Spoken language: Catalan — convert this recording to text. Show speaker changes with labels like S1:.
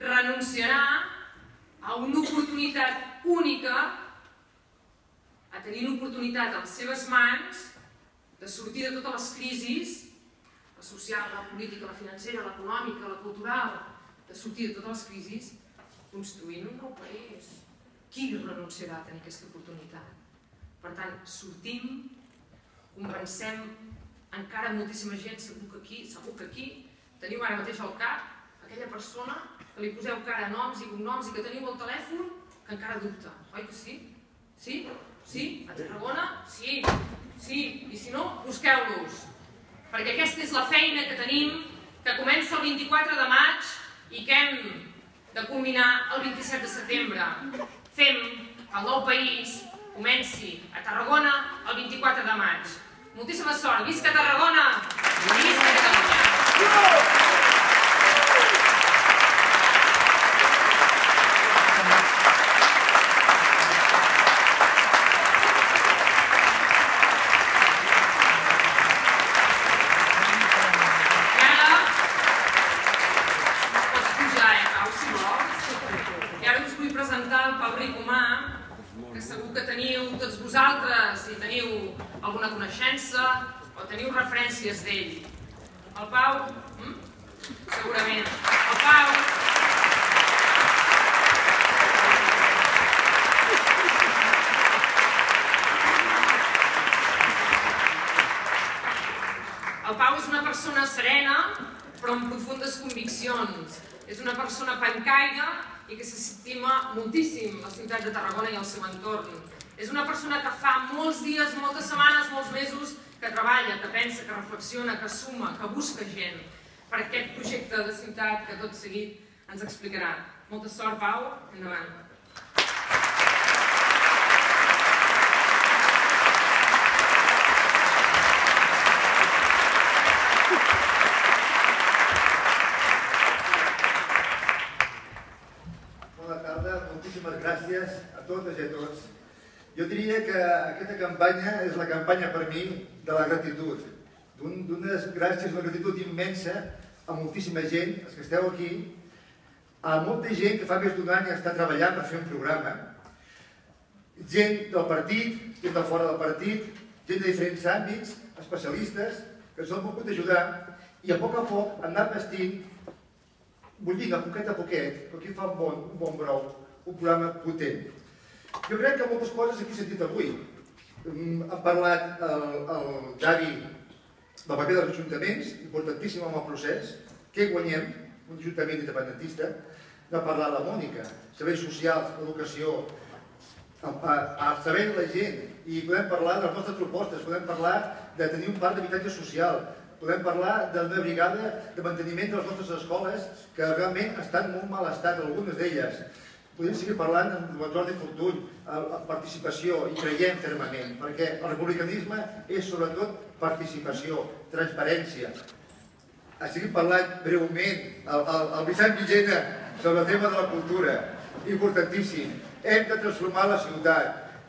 S1: renunciarà a una oportunitat única, a tenir l'oportunitat a les seves mans de sortir de totes les crisis, la social, la política, la financera, l'econòmica, la cultural, de sortir de totes les crisis, construint un nou país. Qui renunciarà a tenir aquesta oportunitat? Per tant, sortim, convencem encara moltíssima gent, segur que aquí, segur que aquí teniu ara mateix al cap aquella persona que li poseu cara, noms i cognoms i que teniu el telèfon que encara dubta, oi que sí? Sí? Sí? A Tarragona? Sí. Sí. I si no, busqueu-los. Perquè aquesta és la feina que tenim, que comença el 24 de maig i que hem de culminar el 27 de setembre. Fem que el nou país comenci a Tarragona el 24 de maig. Moltíssima sort. Visca Tarragona! Visca Catalunya! I ara, pots pujar, eh, Pau, si vols. I ara us vull presentar el Pau Ricomà, que segur que teniu tots vosaltres i teniu alguna coneixença o teniu referències d'ell. El Pau, mm? segurament. El Pau... El Pau és una persona serena, però amb profundes conviccions. És una persona pancaire i que s'estima moltíssim la ciutat de Tarragona i el seu entorn. És una persona que fa molts dies, moltes setmanes, molts mesos que treballa, que pensa, que reflexiona, que suma, que busca gent per aquest projecte de ciutat que tot seguit ens explicarà. Molta sort, Pau. Endavant.
S2: Moltíssimes gràcies a totes i a tots. Jo diria que aquesta campanya és la campanya per mi de la gratitud, d'un- d'unes gràcies, una gratitud immensa a moltíssima gent, els que esteu aquí, a molta gent que fa més d'un any està treballant per fer un programa, gent del partit, gent de fora del partit, gent de diferents àmbits, especialistes, que ens han pogut ajudar i a poc a poc anar vestint bullint a poquet a poquet, però aquí fa un bon, un bon brou, un programa potent. Jo crec que moltes coses aquí he sentit avui. Mm, Han parlat el, el Javi del paper dels ajuntaments, importantíssim en el procés, què guanyem, un ajuntament independentista, de parlar la Mònica, serveis socials, educació, de la gent, i podem parlar de les nostres propostes, podem parlar de tenir un parc d'habitatge social, podem parlar d'una brigada de manteniment de les nostres escoles que realment estan molt mal estat, algunes d'elles. Podem seguir parlant amb Jordi Fortuny, participació, i creiem fermament, perquè el republicanisme és sobretot participació, transparència. Estic parlant breument el, el, Vicent Villena sobre el tema de la cultura, importantíssim. Hem de transformar la ciutat,